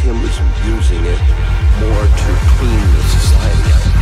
him is using it more to clean the society up.